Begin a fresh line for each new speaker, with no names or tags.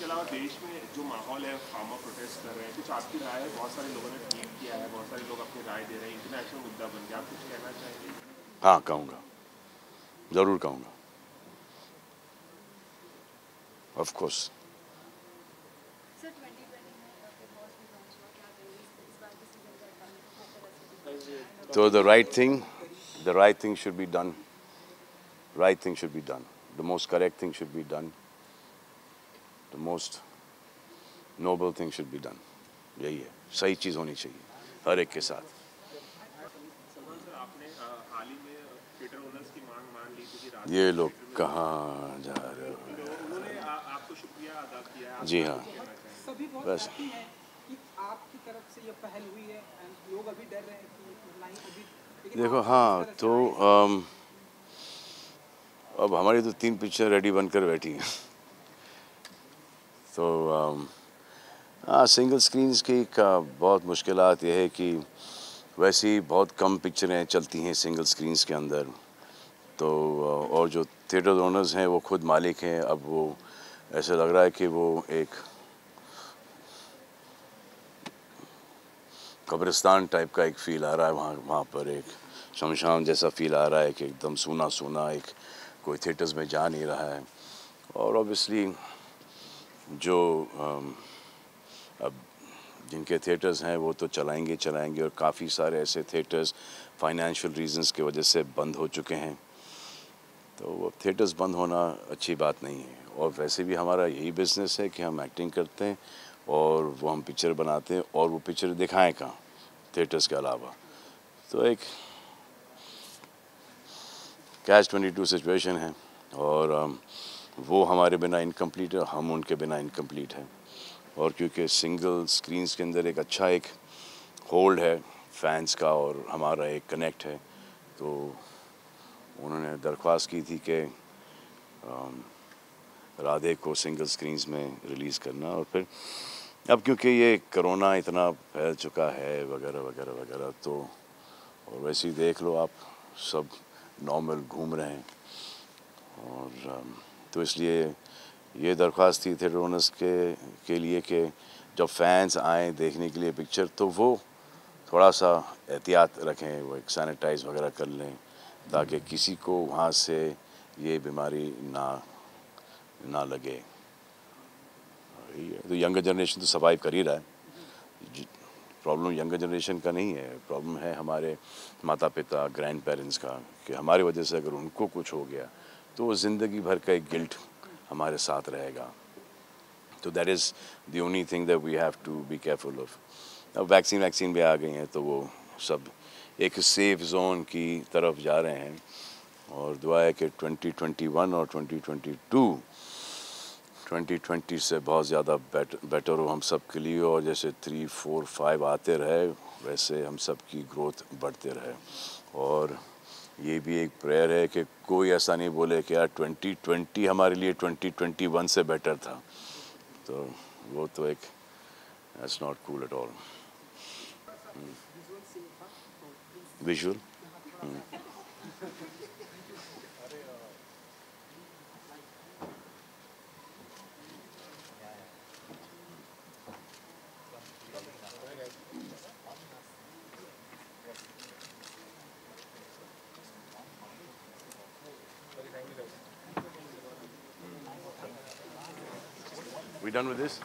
इसके अलावा देश में जो माहौल है फार्मर प्रोटेस्ट कर रहे हैं कुछ आपकी राय है? बहुत सारे लोगों ने ट्वीट किया है बहुत सारे लोग अपनी राय दे रहे हैं। इंटरनेशनल मुद्दा बन गया। आप कुछ कहना चाहेंगे?
हाँ कहूँगा। ज़रूर कहूँगा। ऑफ़ कोर्स
सर 2020 में बिग बॉस भी लॉन्च हुआ। क्या करेंगे इस बार की सीज़न का किस तरह से
So the right thing, the right thing should be done. Right thing should be done. The most correct thing should be done. The most noble thing should be done. यही है सही चीज़ होनी चाहिए हर एक के साथ ये लोग कहाँ जा रहे हो जी हाँ बस। देखो हाँ तो। अब हमारी तो तीन पिक्चर रेडी बनकर बैठी हैं तो अम, हाँ सिंगल स्क्रीन्स की का बहुत मुश्किल ये है कि वैसे बहुत कम पिक्चरें चलती हैं सिंगल स्क्रीन्स के अंदर। तो अ, और जो थिएटर ओनर्स हैं वो खुद मालिक हैं। अब वो ऐसा लग रहा है कि वो एक कब्रिस्तान टाइप का एक फील आ रहा है। वहाँ वहाँ पर एक शमशान जैसा फील आ रहा है कि एकदम सूना सूना एक कोई थिएटर्स में जा नहीं रहा है। और ऑब्वियसली जो अब जिनके थिएटर्स हैं वो तो चलाएँगे चलाएँगे और काफ़ी सारे ऐसे थिएटर्स फाइनेंशियल रीजंस की वजह से बंद हो चुके हैं। तो वो थिएटर्स बंद होना अच्छी बात नहीं है। और वैसे भी हमारा यही बिज़नेस है कि हम एक्टिंग करते हैं और वो हम पिक्चर बनाते हैं और वो पिक्चर दिखाएँ कहाँ थिएटर्स के अलावा। तो एक कैश ट्वेंटी टू सिचुएशन है और अम, वो हमारे बिना इनकम्प्लीट है हम उनके बिना इनकम्प्लीट हैं। और क्योंकि सिंगल स्क्रीन्स के अंदर एक अच्छा एक होल्ड है फैंस का और हमारा एक कनेक्ट है तो उन्होंने दरख्वास्त की थी कि राधे को सिंगल स्क्रीन्स में रिलीज़ करना। और फिर अब क्योंकि ये कोरोना इतना फैल चुका है वगैरह वगैरह वगैरह तो और वैसे ही देख लो आप सब नॉर्मल घूम रहे हैं। और अम, तो इसलिए ये दरख्वास्त थी थिएटर ओनर्स के के लिए कि जब फैंस आए देखने के लिए पिक्चर तो वो थोड़ा सा एहतियात रखें, वो एक सैनिटाइज वगैरह कर लें, ताकि किसी को वहाँ से ये बीमारी ना ना लगे। तो यंगर जनरेशन तो सर्वाइव कर ही रहा है। प्रॉब्लम यंगर जनरेशन का नहीं है। प्रॉब्लम है हमारे माता पिता ग्रैंड पेरेंट्स का, कि हमारी वजह से अगर उनको कुछ हो गया तो वो ज़िंदगी भर का एक गिल्ट हमारे साथ रहेगा। तो that is the only thing that we have to be careful of अब वैक्सीन वैक्सीन भी आ गई हैं तो वो सब एक सेफ़ जोन की तरफ़ जा रहे हैं। और दुआ है कि 2021 और 2022 2020 से बहुत ज़्यादा बेटर बेटर हो हम सब के लिए। और जैसे थ्री फोर फाइव आते रहे, वैसे हम सब की ग्रोथ बढ़ते रहे। और ये भी एक प्रेयर है कि कोई ऐसा नहीं बोले कि यार 2020 हमारे लिए 2021 से बेटर था। तो वो तो एक that's not cool at all visual We done with this?